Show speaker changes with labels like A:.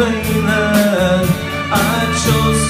A: I chose